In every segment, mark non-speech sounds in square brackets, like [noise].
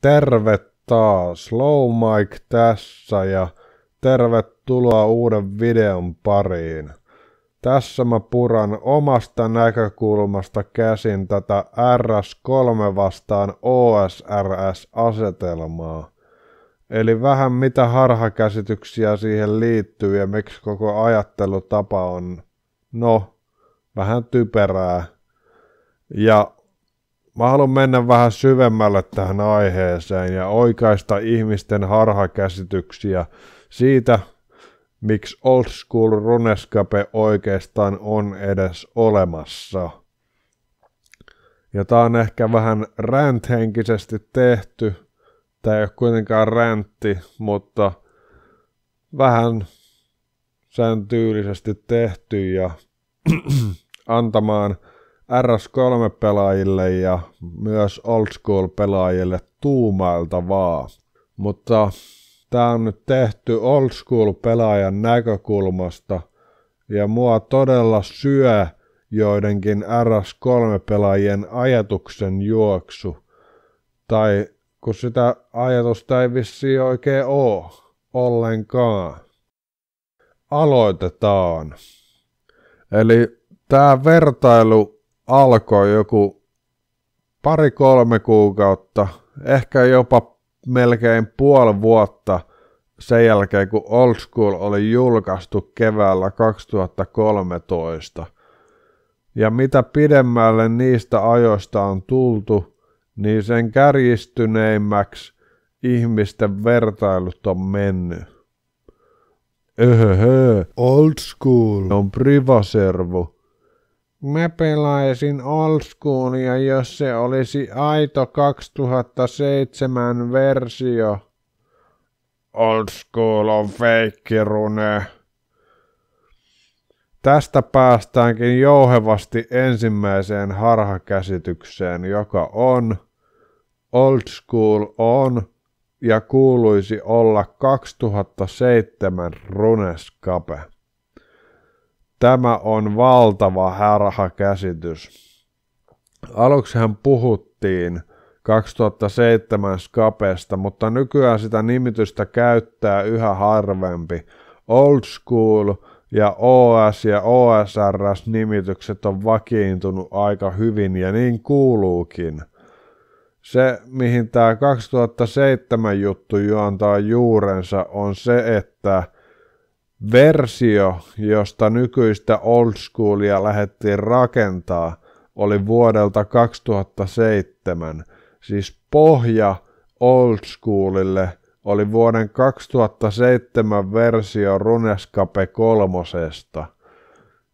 Terve taas, Slow Mike tässä ja tervetuloa uuden videon pariin. Tässä mä puran omasta näkökulmasta käsin tätä RS3 vastaan OSRS-asetelmaa. Eli vähän mitä harhakäsityksiä siihen liittyy ja miksi koko ajattelutapa on, no, vähän typerää. Ja Mä haluan mennä vähän syvemmälle tähän aiheeseen ja oikaista ihmisten harhakäsityksiä siitä, miksi old school runescape oikeastaan on edes olemassa. Ja tää on ehkä vähän rant-henkisesti tehty. Tää ei ole kuitenkaan räntti, mutta vähän sen tyylisesti tehty ja [clears throat] antamaan – RS3-pelaajille ja myös old school pelaajille tuumailtavaa. Mutta tämä on nyt tehty old school pelaajan näkökulmasta ja mua todella syö joidenkin RS3-pelaajien ajatuksen juoksu. Tai kun sitä ajatusta ei vissi oikein oo ollenkaan. Aloitetaan. Eli tämä vertailu alkoi joku pari-kolme kuukautta, ehkä jopa melkein puoli vuotta sen jälkeen, kun Old School oli julkaistu keväällä 2013. Ja mitä pidemmälle niistä ajoista on tultu, niin sen kärjistyneimmäksi ihmisten vertailut on mennyt. Öhöhö, old school on privaservu Mä pelaisin old jos se olisi aito 2007 versio. Old school on rune. Tästä päästäänkin jouhevasti ensimmäiseen harhakäsitykseen, joka on Old School on ja kuuluisi olla 2007 Runescape. Tämä on valtava harhakäsitys. Aluksihan puhuttiin 2007 Skapesta, mutta nykyään sitä nimitystä käyttää yhä harvempi. Old School ja OS ja OSRS nimitykset on vakiintunut aika hyvin ja niin kuuluukin. Se, mihin tämä 2007 juttu juontaa juurensa, on se, että Versio, josta nykyistä old schoolia lähdettiin rakentaa, oli vuodelta 2007. Siis pohja old schoolille oli vuoden 2007 versio Runescape kolmosesta.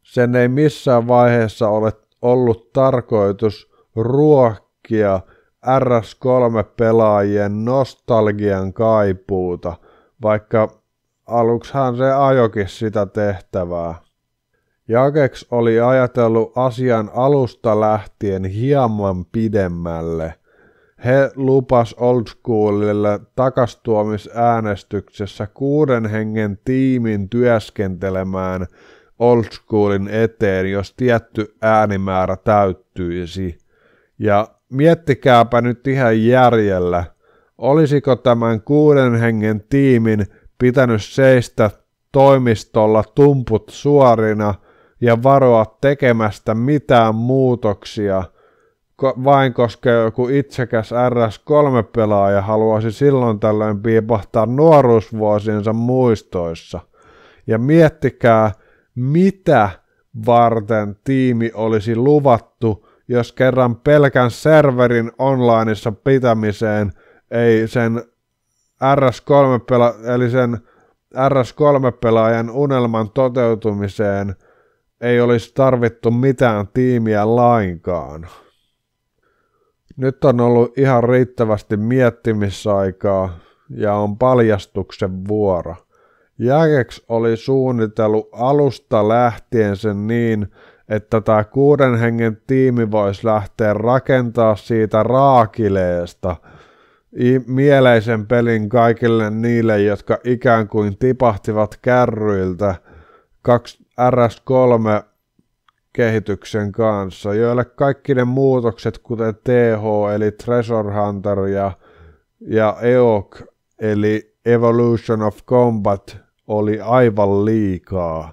Sen ei missään vaiheessa ole ollut tarkoitus ruokkia RS3-pelaajien nostalgian kaipuuta, vaikka Aluksihan se ajokin sitä tehtävää. Jakeks oli ajatellut asian alusta lähtien hieman pidemmälle. He lupas Oldschoolille takastuomisäänestyksessä kuuden hengen tiimin työskentelemään Oldschoolin eteen, jos tietty äänimäärä täyttyisi. Ja miettikääpä nyt ihan järjellä, olisiko tämän kuuden hengen tiimin pitänyt seistä toimistolla tumput suorina ja varoa tekemästä mitään muutoksia, vain koska joku itsekäs RS3-pelaaja haluaisi silloin tällöin piipahtaa nuoruusvuosiensa muistoissa. Ja miettikää, mitä varten tiimi olisi luvattu, jos kerran pelkän serverin onlineissa pitämiseen ei sen RS3 eli sen RS3-pelaajan unelman toteutumiseen ei olisi tarvittu mitään tiimiä lainkaan. Nyt on ollut ihan riittävästi miettimisaikaa ja on paljastuksen vuoro. Jägeks oli suunnitellut alusta lähtien sen niin, että tämä kuuden hengen tiimi voisi lähteä rakentaa siitä raakileesta – mieleisen pelin kaikille niille, jotka ikään kuin tipahtivat kärryiltä RS3 kehityksen kanssa, joille kaikki ne muutokset, kuten TH eli Treasure Hunter ja ja EOC eli Evolution of Combat oli aivan liikaa.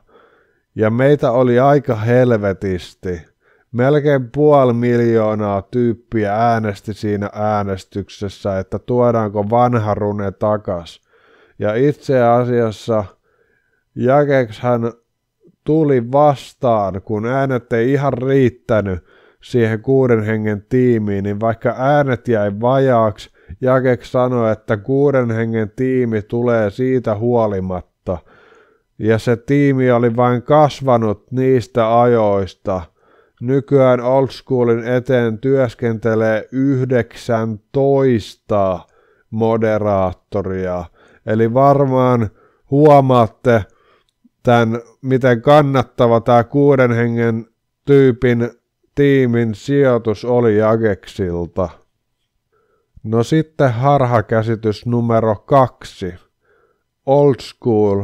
Ja meitä oli aika helvetisti. Melkein puoli miljoonaa tyyppiä äänesti siinä äänestyksessä, että tuodaanko vanha rune takas. Ja itse asiassa Jakekshän tuli vastaan, kun äänet ei ihan riittänyt siihen kuuden hengen tiimiin, niin vaikka äänet jäi vajaaksi, Jakek sanoi, että kuuden hengen tiimi tulee siitä huolimatta. Ja se tiimi oli vain kasvanut niistä ajoista. Nykyään Old Schoolin eteen työskentelee 19 moderaattoria. Eli varmaan huomaatte tämän, miten kannattava tämä kuuden hengen tyypin tiimin sijoitus oli Jageksilta. No sitten harhakäsitys numero kaksi. Old school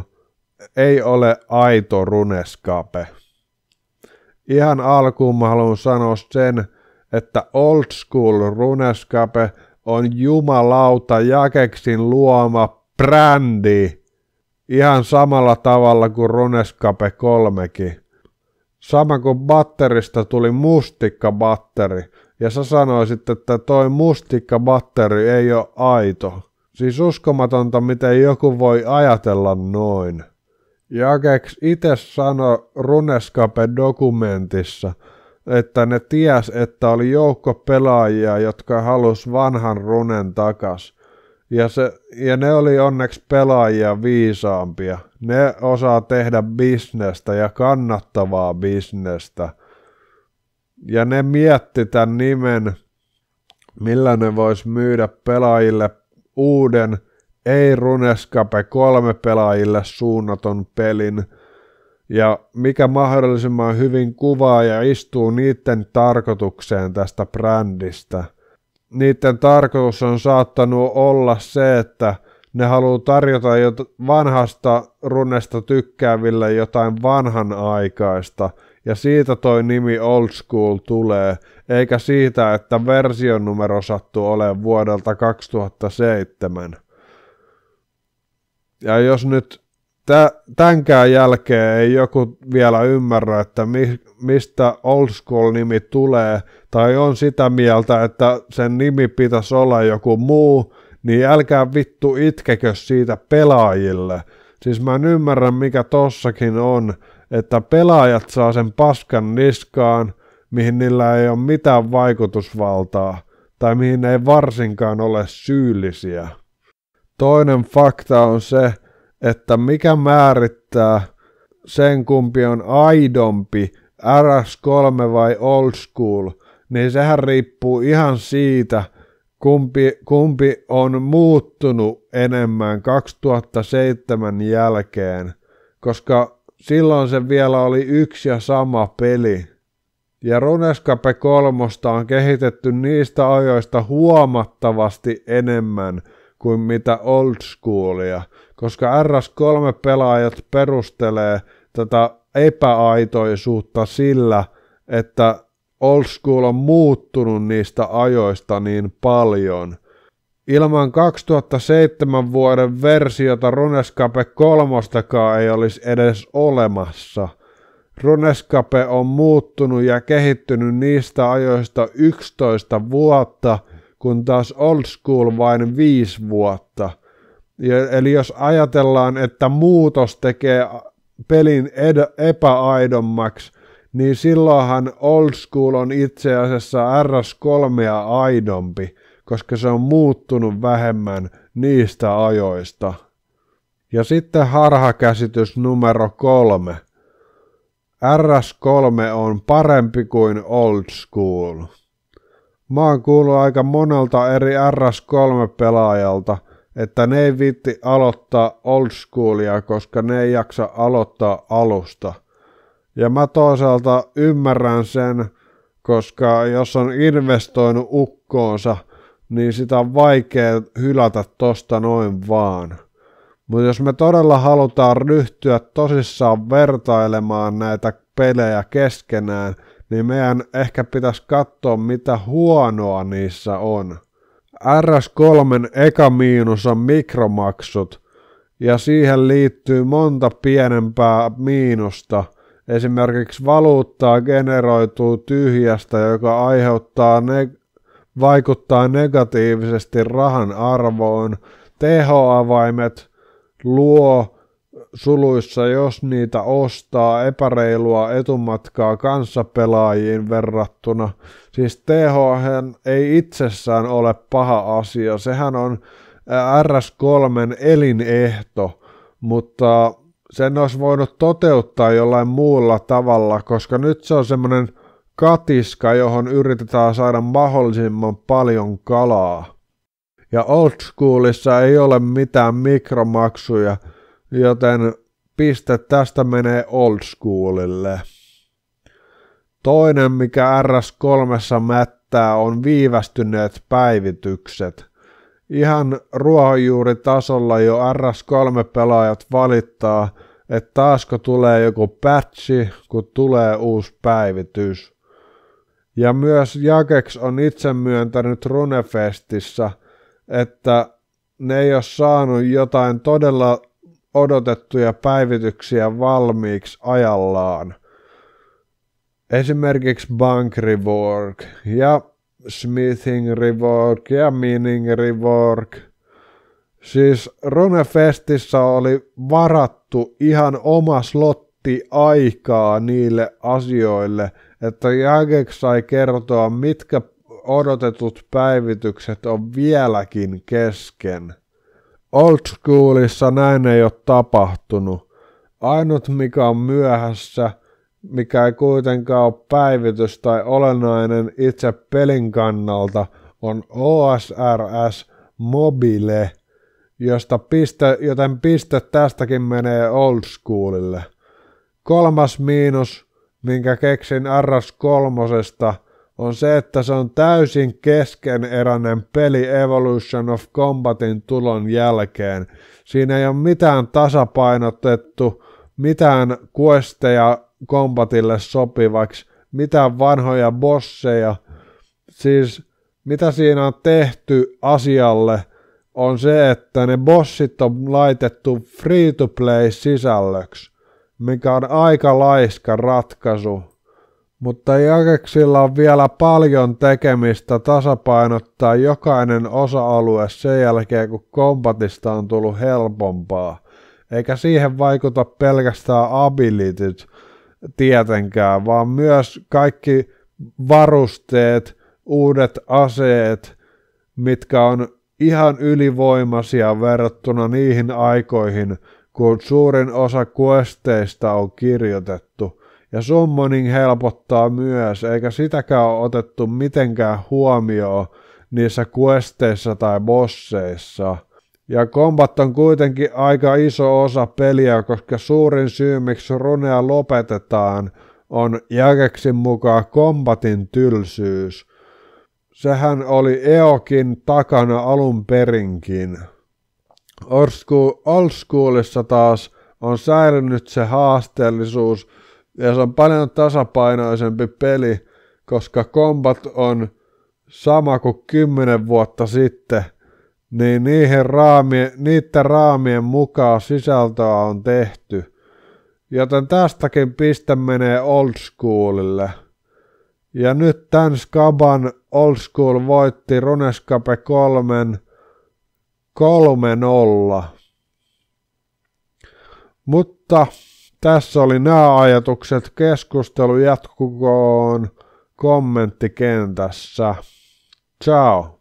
ei ole aito runeskape. Ihan alkuun mä haluan sanoa sen, että old school runeskape on jumalauta Jakeksin luoma brändi. Ihan samalla tavalla kuin Runeskape 3 Sama kuin batterista tuli mustikkabatteri, ja sä sanoisit, että toi mustikkabatteri ei ole aito. Siis uskomatonta, miten joku voi ajatella noin. Jakeks itse sanoi Runeskape-dokumentissa, että ne ties, että oli joukko pelaajia, jotka halus vanhan runen takas. Ja, se, ja ne oli onneksi pelaajia viisaampia. Ne osaa tehdä bisnestä ja kannattavaa bisnestä. Ja ne mietti tämän nimen, millä ne vois myydä pelaajille uuden, ei Runescape kolme pelaajille suunnaton pelin, ja mikä mahdollisimman hyvin kuvaa ja istuu niiden tarkoitukseen tästä brändistä – niiden tarkoitus on saattanut olla se, että ne haluaa tarjota vanhasta runnesta tykkääville jotain vanhanaikaista, ja siitä toi nimi Old School tulee, eikä siitä, että version numero sattuu olemaan vuodelta 2007. Ja jos nyt tämänkään jälkeen ei joku vielä ymmärrä, että mi, mistä Old School-nimi tulee, tai on sitä mieltä, että sen nimi pitäisi olla joku muu, niin älkää vittu itkekö siitä pelaajille. Siis mä en ymmärrä, mikä tossakin on, että pelaajat saa sen paskan niskaan, mihin niillä ei ole mitään vaikutusvaltaa, tai mihin ei varsinkaan ole syyllisiä. Toinen fakta on se, että mikä määrittää sen, kumpi on aidompi, RS3 vai Old School, niin sehän riippuu ihan siitä, kumpi, kumpi on muuttunut enemmän 2007 jälkeen, koska silloin se vielä oli yksi ja sama peli. Ja Runescape 3 on kehitetty niistä ajoista huomattavasti enemmän kuin mitä old schoolia, koska RS3-pelaajat perustelee tätä epäaitoisuutta sillä, että old school on muuttunut niistä ajoista niin paljon. Ilman 2007 vuoden versiota Runescape 3 ei olisi edes olemassa. Runescape on muuttunut ja kehittynyt niistä ajoista 11 vuotta, kun taas Old School vain 5 vuotta. Ja, eli jos ajatellaan, että muutos tekee pelin ed- epäaidommaksi, niin silloinhan Old School on itse asiassa RS3 aidompi, koska se on muuttunut vähemmän niistä ajoista. Ja sitten harhakäsitys numero kolme. RS3 on parempi kuin Old School. Mä oon kuullut aika monelta eri RS3-pelaajalta, että ne ei viitti aloittaa Old Schoolia, koska ne ei jaksa aloittaa alusta – ja mä toisaalta ymmärrän sen, koska jos on investoinut ukkoonsa, niin sitä on vaikea hylätä tosta noin vaan. Mutta jos me todella halutaan ryhtyä tosissaan vertailemaan näitä pelejä keskenään, niin meidän ehkä pitäisi katsoa, mitä huonoa niissä on. RS3 eka miinus on mikromaksut ja siihen liittyy monta pienempää miinusta. Esimerkiksi valuuttaa generoituu tyhjästä, joka aiheuttaa ne- vaikuttaa negatiivisesti rahan arvoon. TH-avaimet luo suluissa, jos niitä ostaa epäreilua etumatkaa kanssapelaajiin verrattuna. Siis TH ei itsessään ole paha asia, sehän on RS3 elinehto, mutta sen olisi voinut toteuttaa jollain muulla tavalla, koska nyt se on semmoinen katiska, johon yritetään saada mahdollisimman paljon kalaa. Ja old schoolissa ei ole mitään mikromaksuja, joten piste tästä menee old schoolille. Toinen, mikä RS3 mättää, on viivästyneet päivitykset. Ihan ruohonjuuritasolla jo RS3-pelaajat valittaa, että taasko tulee joku patchi, kun tulee uusi päivitys. Ja myös Jagex on itse myöntänyt Runefestissä, että ne ei ole saanut jotain todella odotettuja päivityksiä valmiiksi ajallaan. Esimerkiksi Bank Rework ja Smithing Rework ja Mining Rework. Siis Runefestissä oli varattu ihan oma slotti aikaa niille asioille, että Jagex sai kertoa, mitkä odotetut päivitykset on vieläkin kesken. Old Schoolissa näin ei ole tapahtunut. Ainut mikä on myöhässä, mikä ei kuitenkaan ole päivitys tai olennainen itse pelin kannalta, on OSRS Mobile, josta piste, joten piste tästäkin menee Old Schoolille. Kolmas miinus, minkä keksin RS3, on se, että se on täysin keskeneräinen peli Evolution of Combatin tulon jälkeen. Siinä ei ole mitään tasapainotettu, mitään questeja kombatille sopivaksi, mitään vanhoja bosseja. Siis mitä siinä on tehty asialle on se, että ne bossit on laitettu free-to-play sisällöksi, mikä on aika laiska ratkaisu mutta Jakeksilla on vielä paljon tekemistä tasapainottaa jokainen osa-alue sen jälkeen, kun kombatista on tullut helpompaa. Eikä siihen vaikuta pelkästään abilityt tietenkään, vaan myös kaikki varusteet, uudet aseet, mitkä on ihan ylivoimaisia verrattuna niihin aikoihin, kun suurin osa questeista on kirjoitettu – ja summoning helpottaa myös, eikä sitäkään ole otettu mitenkään huomioon niissä questeissa tai bosseissa. Ja kombat on kuitenkin aika iso osa peliä, koska suurin syy, miksi runea lopetetaan, on Jakeksin mukaan kombatin tylsyys. Sehän oli Eokin takana alun perinkin. Old Schoolissa taas on säilynyt se haasteellisuus, ja se on paljon tasapainoisempi peli, koska kombat on sama kuin kymmenen vuotta sitten, niin niihin raamien, raamien mukaan sisältöä on tehty. Joten tästäkin piste menee old schoolille. Ja nyt tämän Skaban old school voitti Runescape 3 3-0. Mutta tässä oli nämä ajatukset. Keskustelu jatkukoon kommenttikentässä. Ciao.